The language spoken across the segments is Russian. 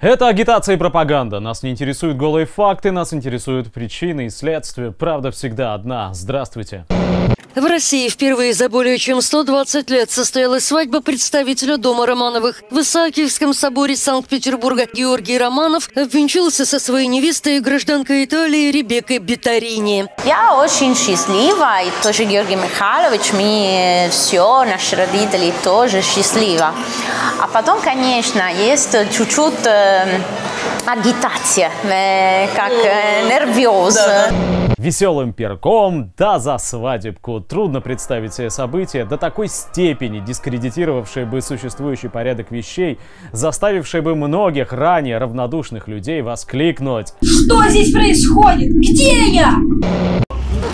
Это агитация и пропаганда. Нас не интересуют голые факты, нас интересуют причины и следствия. Правда всегда одна. Здравствуйте. В России впервые за более чем 120 лет состоялась свадьба представителя Дома Романовых. В Исаакиевском соборе Санкт-Петербурга Георгий Романов обвенчался со своей невестой гражданкой Италии Ребеккой Битарини. Я очень счастлива, и тоже Георгий Михайлович, мы все, наши родители тоже счастливы. А потом, конечно, есть чуть-чуть э, агитация, э, как э, нервиоз. Веселым перком, да за свадебку. Трудно представить себе события до такой степени, дискредитировавшие бы существующий порядок вещей, заставившие бы многих ранее равнодушных людей воскликнуть. Что здесь происходит? Где я?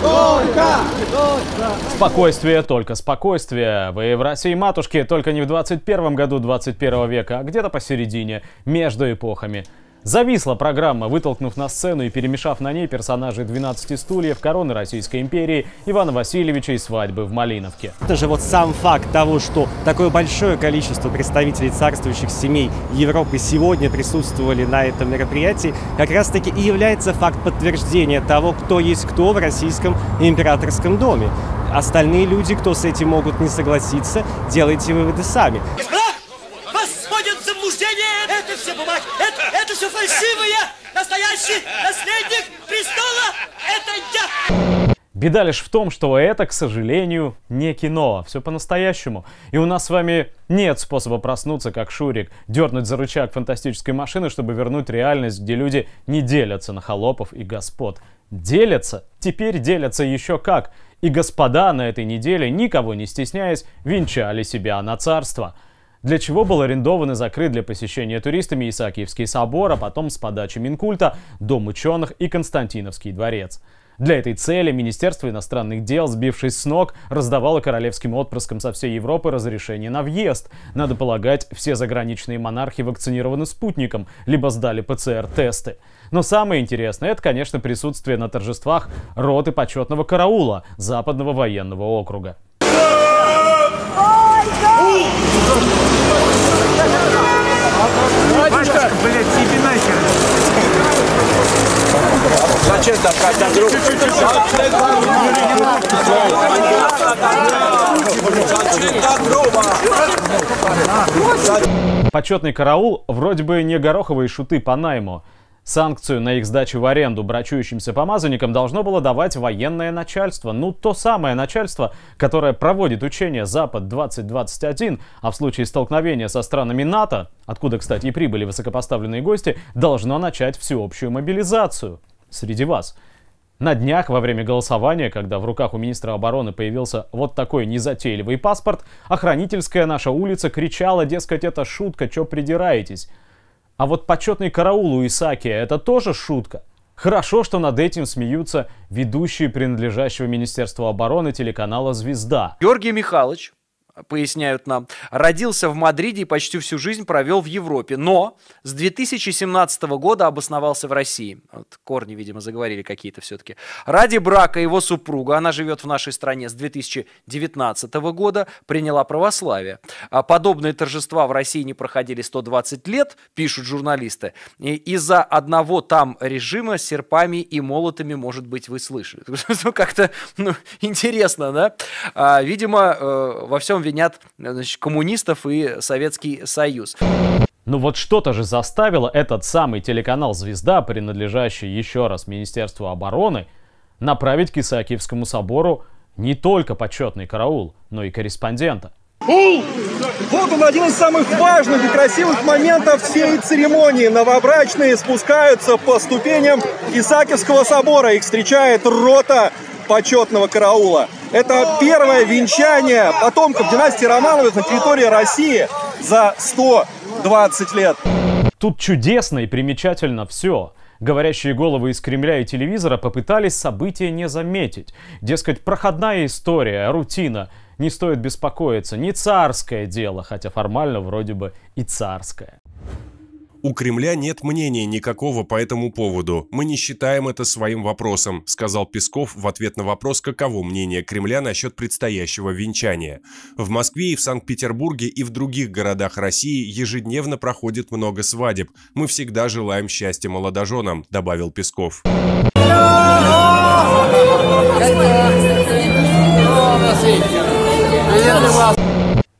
Только! Только! Спокойствие, только спокойствие. Вы в России, матушки, только не в 21 году 21 века, а где-то посередине, между эпохами. Зависла программа, вытолкнув на сцену и перемешав на ней персонажей 12 стульев, короны Российской империи, Ивана Васильевича и свадьбы в Малиновке. Это же вот сам факт того, что такое большое количество представителей царствующих семей Европы сегодня присутствовали на этом мероприятии, как раз таки и является факт подтверждения того, кто есть кто в российском императорском доме. Остальные люди, кто с этим могут не согласиться, делайте выводы сами. Господа, заблуждение! Это все бумаги! Это, это все фальшивые! Настоящий наследник престола – это я! Беда лишь в том, что это, к сожалению, не кино. Все по-настоящему. И у нас с вами нет способа проснуться, как Шурик, дернуть за рычаг фантастической машины, чтобы вернуть реальность, где люди не делятся на холопов и господ. Делятся? Теперь делятся еще как. И господа на этой неделе, никого не стесняясь, венчали себя на царство – для чего был арендован и закрыт для посещения туристами Исаакиевский собор, а потом с подачи Минкульта Дом ученых и Константиновский дворец. Для этой цели Министерство иностранных дел, сбившись с ног, раздавало королевским отпрыскам со всей Европы разрешение на въезд. Надо полагать, все заграничные монархи вакцинированы спутником, либо сдали ПЦР-тесты. Но самое интересное, это, конечно, присутствие на торжествах роты почетного караула Западного военного округа. Батюшка, блядь, тебе нахер. Зачем так на друг? Почетный караул вроде бы не гороховые шуты по найму. Санкцию на их сдачу в аренду брачующимся помазанникам должно было давать военное начальство. Ну, то самое начальство, которое проводит учение «Запад-2021», а в случае столкновения со странами НАТО, откуда, кстати, и прибыли высокопоставленные гости, должно начать всеобщую мобилизацию среди вас. На днях во время голосования, когда в руках у министра обороны появился вот такой незатейливый паспорт, охранительская наша улица кричала, дескать, это шутка, чё придираетесь? А вот почетный караул у Исаакия – это тоже шутка. Хорошо, что над этим смеются ведущие принадлежащего Министерству обороны телеканала «Звезда». Георгий Михайлович поясняют нам, родился в Мадриде и почти всю жизнь провел в Европе, но с 2017 года обосновался в России. Вот корни, видимо, заговорили какие-то все-таки. Ради брака его супруга, она живет в нашей стране с 2019 года, приняла православие. А подобные торжества в России не проходили 120 лет, пишут журналисты. Из-за одного там режима с серпами и молотами, может быть, вы слышали. Ну, как-то ну, интересно, да? А, видимо, э, во всем винят значит, коммунистов и Советский Союз. Ну вот что-то же заставило этот самый телеканал «Звезда», принадлежащий еще раз Министерству обороны, направить к Исаакиевскому собору не только почетный караул, но и корреспондента. Эй! Вот он один из самых важных и красивых моментов всей церемонии. Новобрачные спускаются по ступеням Исаакиевского собора. Их встречает рота почетного караула. Это первое венчание потомков династии Романовых на территории России за 120 лет. Тут чудесно и примечательно все. Говорящие головы из Кремля и телевизора попытались события не заметить. Дескать, проходная история, рутина. Не стоит беспокоиться, не царское дело, хотя формально вроде бы и царское. У Кремля нет мнения никакого по этому поводу. Мы не считаем это своим вопросом, сказал Песков в ответ на вопрос, каково мнение Кремля насчет предстоящего венчания. В Москве и в Санкт-Петербурге и в других городах России ежедневно проходит много свадеб. Мы всегда желаем счастья молодоженам, добавил Песков.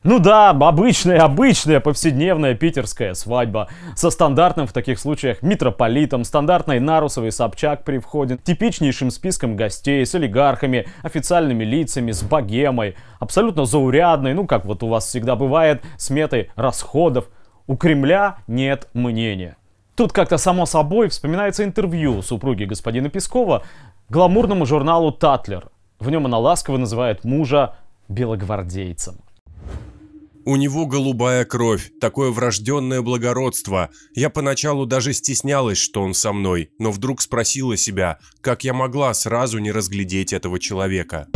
Ну да, обычная, обычная повседневная питерская свадьба. Со стандартным в таких случаях митрополитом, стандартной Нарусовой Собчак при входе, типичнейшим списком гостей, с олигархами, официальными лицами, с богемой, абсолютно заурядной, ну как вот у вас всегда бывает, сметой расходов. У Кремля нет мнения. Тут как-то само собой вспоминается интервью супруги господина Пескова гламурному журналу «Татлер». В нем она ласково называет мужа белогвардейцем. У него голубая кровь, такое врожденное благородство. Я поначалу даже стеснялась, что он со мной, но вдруг спросила себя, как я могла сразу не разглядеть этого человека.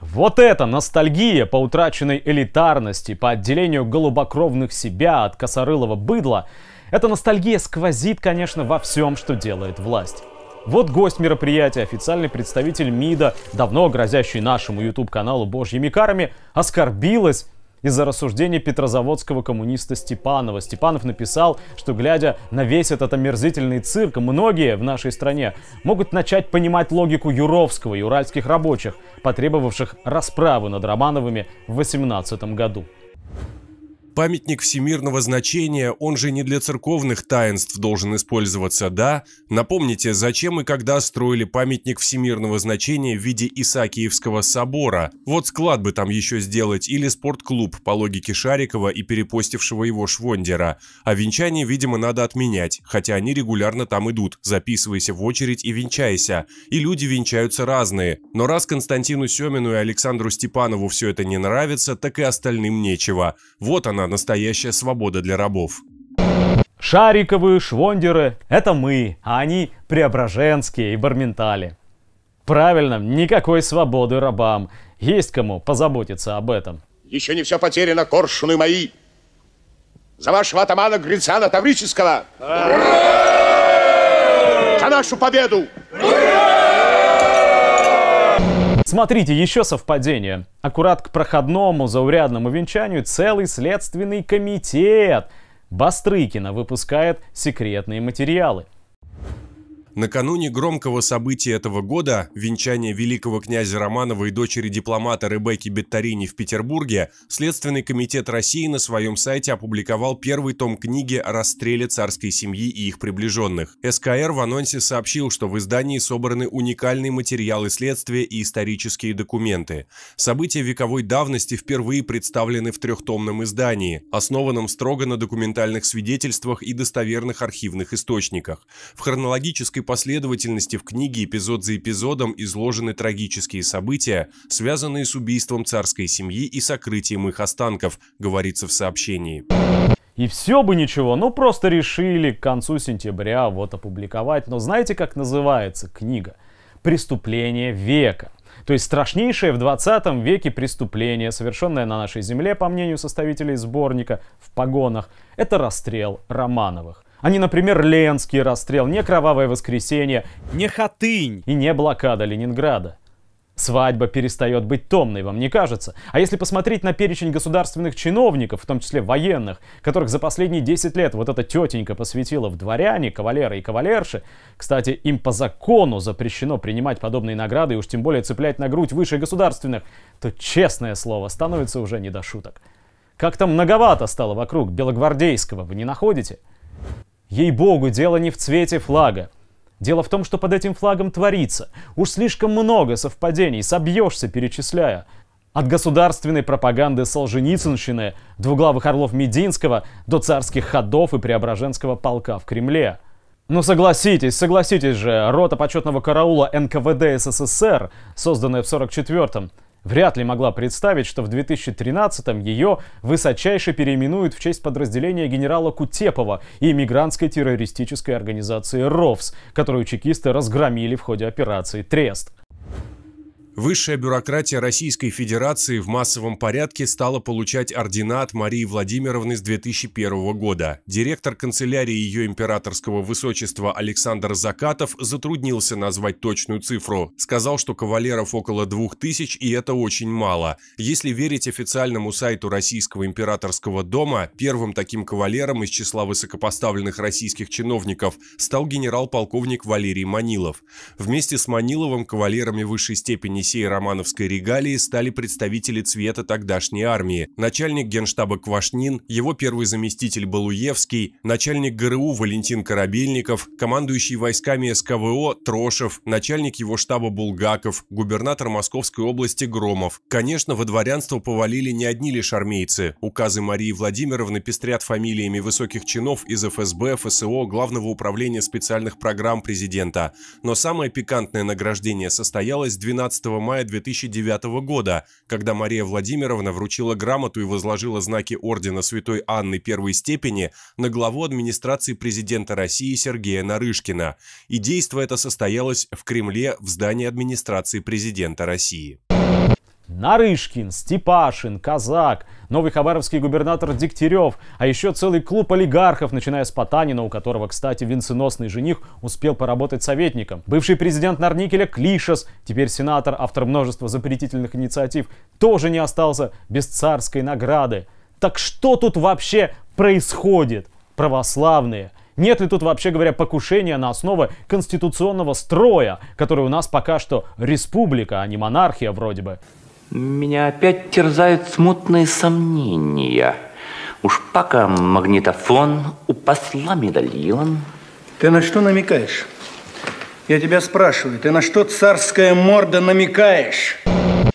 Вот это ностальгия по утраченной элитарности, по отделению голубокровных себя от косорылого быдла. Эта ностальгия сквозит, конечно, во всем, что делает власть. Вот гость мероприятия, официальный представитель МИДа, давно грозящий нашему YouTube-каналу божьими карами, оскорбилась из-за рассуждений петрозаводского коммуниста Степанова. Степанов написал, что глядя на весь этот омерзительный цирк, многие в нашей стране могут начать понимать логику Юровского и уральских рабочих, потребовавших расправы над Романовыми в 18 году. Памятник всемирного значения, он же не для церковных таинств должен использоваться, да? Напомните, зачем и когда строили памятник всемирного значения в виде Исаакиевского собора? Вот склад бы там еще сделать или спортклуб по логике Шарикова и перепостившего его Швондера. А венчание, видимо, надо отменять, хотя они регулярно там идут, записывайся в очередь и венчайся. И люди венчаются разные. Но раз Константину Семину и Александру Степанову все это не нравится, так и остальным нечего. Вот она, настоящая свобода для рабов. Шариковые, швондеры – это мы, а они преображенские и барментали. Правильно, никакой свободы рабам. Есть кому позаботиться об этом. Еще не все потеряно, коршуны мои. За вашего атамана Грицана Таврического! За нашу победу! Смотрите, еще совпадение. Аккурат к проходному заурядному венчанию целый следственный комитет Бастрыкина выпускает секретные материалы. Накануне громкого события этого года, венчания великого князя Романова и дочери дипломата Ребекки Беттарини в Петербурге, Следственный комитет России на своем сайте опубликовал первый том книги о расстреле царской семьи и их приближенных. СКР в анонсе сообщил, что в издании собраны уникальные материалы следствия и исторические документы. События вековой давности впервые представлены в трехтомном издании, основанном строго на документальных свидетельствах и достоверных архивных источниках. В хронологической последовательности в книге эпизод за эпизодом изложены трагические события, связанные с убийством царской семьи и сокрытием их останков, говорится в сообщении. И все бы ничего, ну просто решили к концу сентября вот опубликовать. Но знаете, как называется книга? «Преступление века». То есть страшнейшее в 20 веке преступление, совершенное на нашей земле, по мнению составителей сборника, в погонах, это расстрел Романовых. А не, например, Ленский расстрел, не Кровавое воскресенье, не Хатынь и не блокада Ленинграда. Свадьба перестает быть томной, вам не кажется? А если посмотреть на перечень государственных чиновников, в том числе военных, которых за последние 10 лет вот эта тетенька посвятила в дворяне, кавалеры и кавалерши, кстати, им по закону запрещено принимать подобные награды и уж тем более цеплять на грудь выше государственных, то, честное слово, становится уже не до шуток. Как-то многовато стало вокруг белогвардейского, вы не находите? Ей-богу, дело не в цвете флага. Дело в том, что под этим флагом творится. Уж слишком много совпадений, собьешься, перечисляя. От государственной пропаганды Солженицынщины, двуглавых орлов Мединского до царских ходов и Преображенского полка в Кремле. Ну согласитесь, согласитесь же, рота почетного караула НКВД СССР, созданная в 44-м, вряд ли могла представить, что в 2013-м ее высочайше переименуют в честь подразделения генерала Кутепова и иммигрантской террористической организации РОВС, которую чекисты разгромили в ходе операции «Трест». Высшая бюрократия Российской Федерации в массовом порядке стала получать ордена от Марии Владимировны с 2001 года. Директор канцелярии ее императорского высочества Александр Закатов затруднился назвать точную цифру. Сказал, что кавалеров около двух тысяч и это очень мало. Если верить официальному сайту Российского императорского дома, первым таким кавалером из числа высокопоставленных российских чиновников стал генерал-полковник Валерий Манилов. Вместе с Маниловым кавалерами высшей степени сей романовской регалии стали представители цвета тогдашней армии, начальник генштаба Квашнин, его первый заместитель Балуевский, начальник ГРУ Валентин Корабельников, командующий войсками СКВО Трошев, начальник его штаба Булгаков, губернатор Московской области Громов. Конечно, во дворянство повалили не одни лишь армейцы. Указы Марии Владимировны пестрят фамилиями высоких чинов из ФСБ, ФСО, Главного управления специальных программ президента. Но самое пикантное награждение состоялось 12 мая 2009 года, когда Мария Владимировна вручила грамоту и возложила знаки ордена Святой Анны первой степени на главу администрации президента России Сергея Нарышкина. И действо это состоялось в Кремле в здании администрации президента России. Нарышкин, Степашин, Казак, новый хабаровский губернатор Дегтярев, а еще целый клуб олигархов, начиная с Потанина, у которого, кстати, венценосный жених успел поработать советником. Бывший президент Нарникеля Клишес, теперь сенатор, автор множества запретительных инициатив, тоже не остался без царской награды. Так что тут вообще происходит, православные? Нет ли тут, вообще говоря, покушения на основы конституционного строя, который у нас пока что республика, а не монархия вроде бы? Меня опять терзают смутные сомнения. Уж пока магнитофон, у посла медальон. Ты на что намекаешь? Я тебя спрашиваю, ты на что царская морда намекаешь?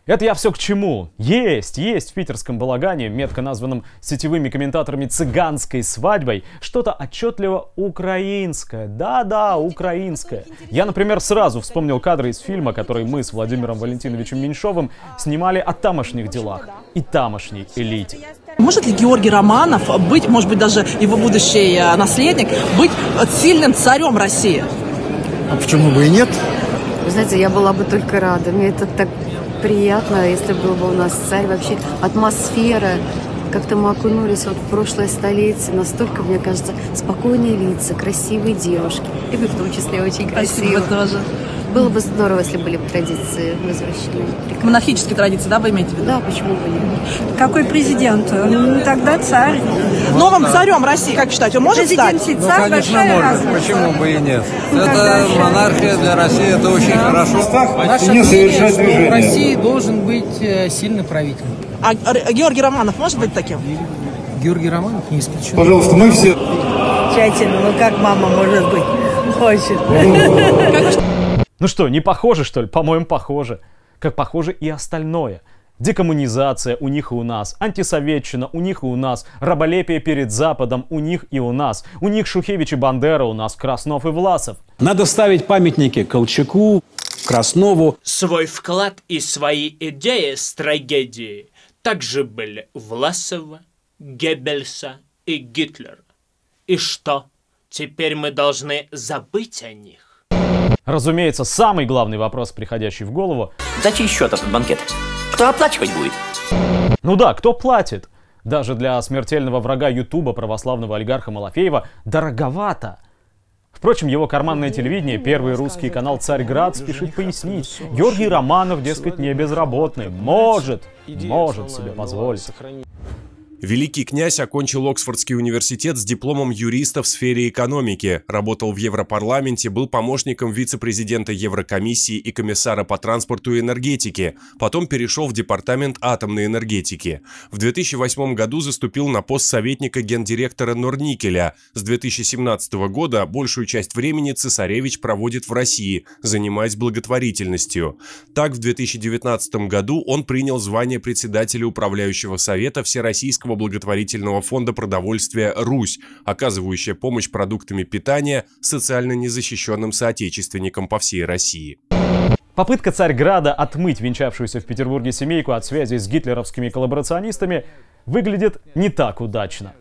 Это я все к чему? Есть, есть в питерском балагане, метко названном сетевыми комментаторами цыганской свадьбой, что-то отчетливо украинское. Да-да, украинское. Я, например, сразу вспомнил кадры из фильма, который мы с Владимиром Валентиновичем Меньшовым снимали о тамошних делах и тамошней элите. Может ли Георгий Романов быть, может быть, даже его будущий э, наследник, быть сильным царем России? А почему бы и нет? Вы знаете, я была бы только рада. Мне это так приятно, если был бы у нас царь. Вообще атмосфера, как-то мы окунулись вот в прошлое столетие. Настолько, мне кажется, спокойные лица, красивые девушки. И вы в том числе очень красивые. Спасибо тоже. Было бы здорово, если были бы традиции возвращены. Прекрасно. Монархические традиции, да, вы имеете в виду? Да, почему бы нет? Какой президент? Ну, тогда царь. Новым царем России, как считаете, он может Президент стать? и царь, ну, конечно, может. разница. Почему бы и нет? Ну, это монархия для России, это очень хорошо. Наше не мнение, что в. России должен быть э, сильный правитель. А Георгий Романов может быть таким? Георгий Романов не исключен. Пожалуйста, мы все... Тщательно, ну как мама может быть? Хочет. Ну что, не похоже, что ли? По-моему, похоже. Как похоже и остальное. Декоммунизация у них и у нас, антисоветчина у них и у нас, раболепие перед Западом у них и у нас, у них Шухевич и Бандера, у нас Краснов и Власов. Надо ставить памятники Колчаку, Краснову. Свой вклад и свои идеи с трагедии также были Власова, Геббельса и Гитлера. И что, теперь мы должны забыть о них? Разумеется, самый главный вопрос, приходящий в голову. За чей счет этот банкет? Кто оплачивать будет? Ну да, кто платит? Даже для смертельного врага Ютуба православного олигарха Малафеева дороговато. Впрочем, его карманное телевидение, первый русский канал «Царьград» спешит пояснить. Георгий Романов, дескать, не безработный. Может, может себе позволить. Великий князь окончил Оксфордский университет с дипломом юриста в сфере экономики, работал в Европарламенте, был помощником вице-президента Еврокомиссии и комиссара по транспорту и энергетике, потом перешел в департамент атомной энергетики. В 2008 году заступил на пост советника гендиректора Норникеля. С 2017 года большую часть времени цесаревич проводит в России, занимаясь благотворительностью. Так, в 2019 году он принял звание председателя управляющего совета Всероссийского благотворительного фонда продовольствия «Русь», оказывающая помощь продуктами питания социально незащищенным соотечественникам по всей России. Попытка Царьграда отмыть венчавшуюся в Петербурге семейку от связи с гитлеровскими коллаборационистами выглядит не так удачно.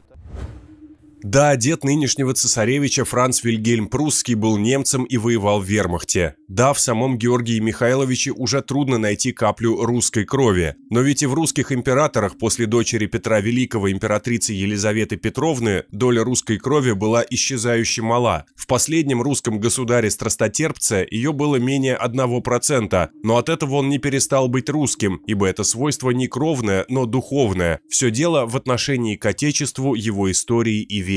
Да, дед нынешнего цесаревича Франц Вильгельм Прусский был немцем и воевал в вермахте. Да, в самом Георгии Михайловиче уже трудно найти каплю русской крови. Но ведь и в русских императорах после дочери Петра Великого императрицы Елизаветы Петровны доля русской крови была исчезающе мала. В последнем русском государе-страстотерпце ее было менее 1%, но от этого он не перестал быть русским, ибо это свойство не кровное, но духовное. Все дело в отношении к отечеству, его истории и вере.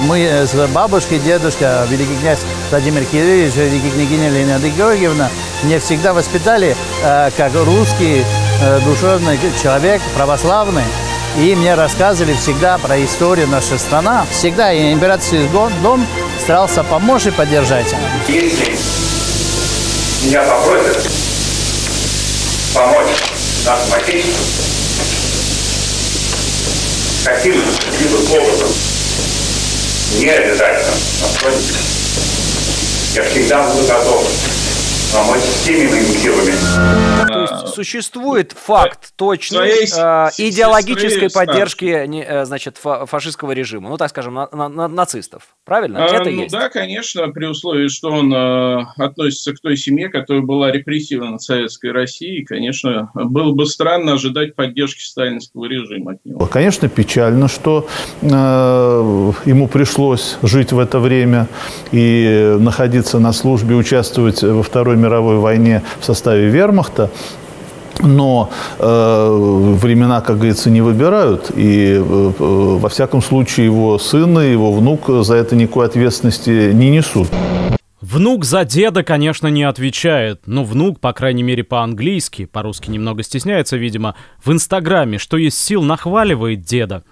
Мы с бабушкой, дедушка, великий князь Владимир Кириллович, великий княгиня Леонида Георгиевна меня всегда воспитали э, как русский э, душевный человек, православный. И мне рассказывали всегда про историю нашей страны. Всегда и императорский дом старался помочь и поддержать. Если меня попросят помочь нашему Отечеству каким-либо образом, не обязательно. Я всегда буду готов всеми моими силами. То есть существует факт точной э, с- идеологической поддержки не, э, значит, фа- фашистского режима, ну так скажем, на- на- на- нацистов. Правильно? А, Это ну есть. да, конечно, при условии, что он э, относится к той семье, которая была репрессирована в Советской России, конечно, было бы странно ожидать поддержки сталинского режима от него. Конечно, печально, что э, ему пришлось жить в это время и находиться на службе, участвовать во Второй мировой войне в составе вермахта. Но э, времена, как говорится, не выбирают, и э, э, во всяком случае его сын и его внук за это никакой ответственности не несут. Внук за деда, конечно, не отвечает, но внук, по крайней мере, по-английски, по-русски немного стесняется, видимо, в Инстаграме, что есть сил, нахваливает деда.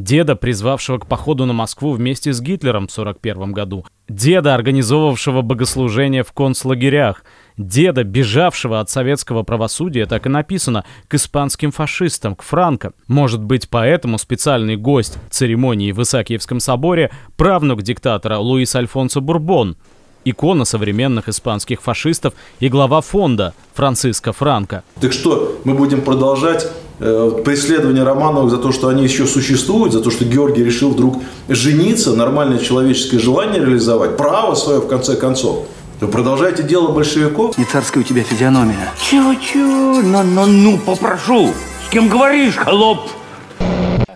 Деда, призвавшего к походу на Москву вместе с Гитлером в 1941 году. Деда, организовавшего богослужение в концлагерях. Деда, бежавшего от советского правосудия, так и написано, к испанским фашистам, к Франко. Может быть, поэтому специальный гость церемонии в Исаакиевском соборе – правнук диктатора Луис Альфонсо Бурбон, икона современных испанских фашистов и глава фонда Франциско Франко. Так что, мы будем продолжать преследование Романовых за то, что они еще существуют, за то, что Георгий решил вдруг жениться, нормальное человеческое желание реализовать, право свое в конце концов. Вы продолжаете дело большевиков? Не царская у тебя физиономия. Чего-чего? Ну-ну-ну, попрошу. С кем говоришь, холоп?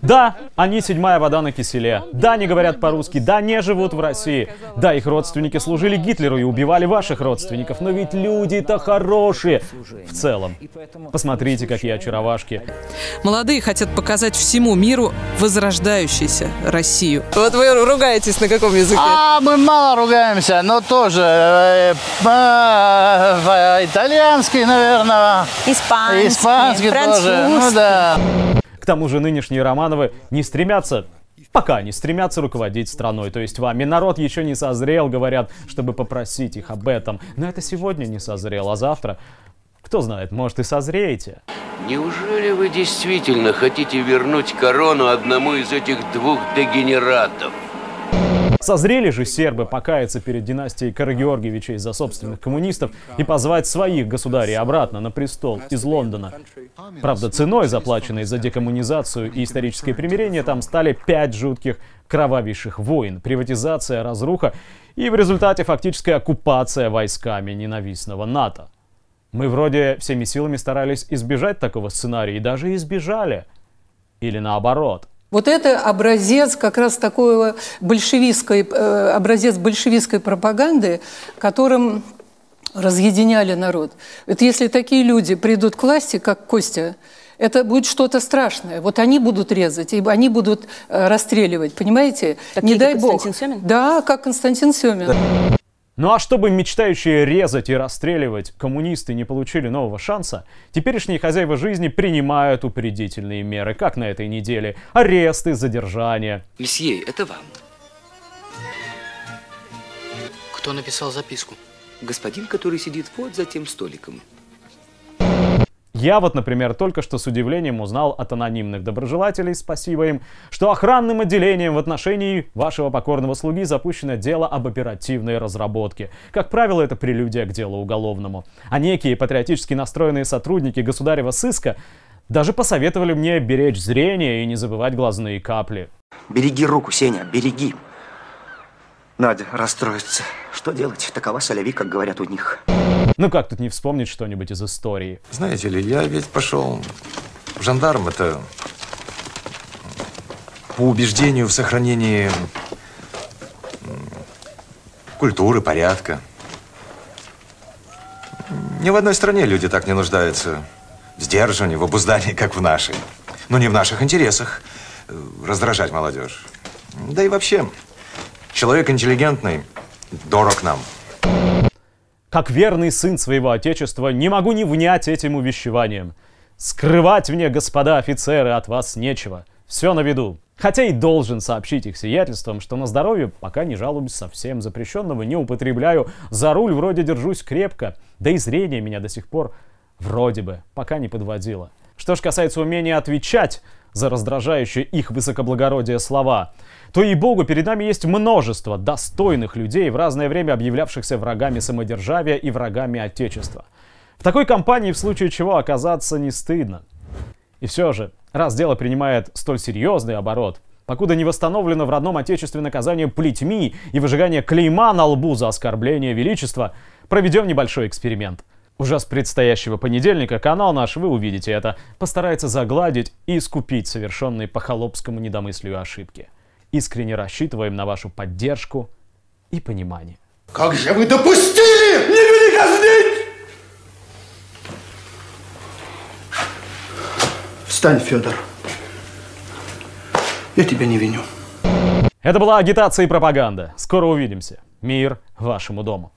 Да, они седьмая вода на киселе. Да, не говорят по-русски. Да, не живут в России. Да, их родственники служили Гитлеру и убивали ваших родственников. Но ведь люди-то хорошие. В целом. Посмотрите, какие очаровашки. Молодые хотят показать всему миру возрождающуюся Россию. Вот вы ругаетесь на каком языке? А мы мало ругаемся, но тоже э, э, итальянский, наверное. Испанский, Испанский тоже. Ну да. К тому же нынешние Романовы не стремятся пока не стремятся руководить страной, то есть вами. Народ еще не созрел, говорят, чтобы попросить их об этом. Но это сегодня не созрел, а завтра, кто знает, может и созреете. Неужели вы действительно хотите вернуть корону одному из этих двух дегенератов? Созрели же сербы покаяться перед династией Карагеоргиевичей за собственных коммунистов и позвать своих государей обратно на престол из Лондона. Правда, ценой, заплаченной за декоммунизацию и историческое примирение, там стали пять жутких кровавейших войн, приватизация, разруха и в результате фактическая оккупация войсками ненавистного НАТО. Мы вроде всеми силами старались избежать такого сценария и даже избежали. Или наоборот. Вот это образец как раз такого большевистской, э, образец большевистской пропаганды, которым разъединяли народ. Вот если такие люди придут к власти, как Костя, это будет что-то страшное. Вот они будут резать, и они будут э, расстреливать, понимаете? Такие, Не дай как бог. Константин Семин? Да, как Константин Семин. Ну а чтобы мечтающие резать и расстреливать коммунисты не получили нового шанса, теперешние хозяева жизни принимают упредительные меры, как на этой неделе. Аресты, задержания. Месье, это вам. Кто написал записку? Господин, который сидит вот за тем столиком. Я вот, например, только что с удивлением узнал от анонимных доброжелателей, спасибо им, что охранным отделением в отношении вашего покорного слуги запущено дело об оперативной разработке. Как правило, это прелюдия к делу уголовному. А некие патриотически настроенные сотрудники государева сыска даже посоветовали мне беречь зрение и не забывать глазные капли. Береги руку, Сеня, береги. Надя расстроится. Что делать? Такова соляви, как говорят у них. Ну как тут не вспомнить что-нибудь из истории? Знаете ли, я ведь пошел в жандарм. Это по убеждению в сохранении культуры, порядка. Ни в одной стране люди так не нуждаются в сдерживании, в обуздании, как в нашей. Но не в наших интересах э, раздражать молодежь. Да и вообще, человек интеллигентный дорог нам. Как верный сын своего отечества, не могу не внять этим увещеванием. Скрывать мне, господа офицеры, от вас нечего. Все на виду. Хотя и должен сообщить их сиятельствам, что на здоровье пока не жалуюсь совсем, запрещенного не употребляю, за руль вроде держусь крепко, да и зрение меня до сих пор вроде бы пока не подводило. Что ж касается умения отвечать за раздражающие их высокоблагородие слова, то и богу перед нами есть множество достойных людей, в разное время объявлявшихся врагами самодержавия и врагами Отечества. В такой компании в случае чего оказаться не стыдно. И все же, раз дело принимает столь серьезный оборот, покуда не восстановлено в родном отечестве наказание плетьми и выжигание клейма на лбу за оскорбление величества, проведем небольшой эксперимент. Уже с предстоящего понедельника канал наш, вы увидите это, постарается загладить и искупить совершенные по холопскому недомыслию ошибки. Искренне рассчитываем на вашу поддержку и понимание. Как же вы допустили не казнить? Встань, Федор. Я тебя не виню. Это была агитация и пропаганда. Скоро увидимся. Мир вашему дому.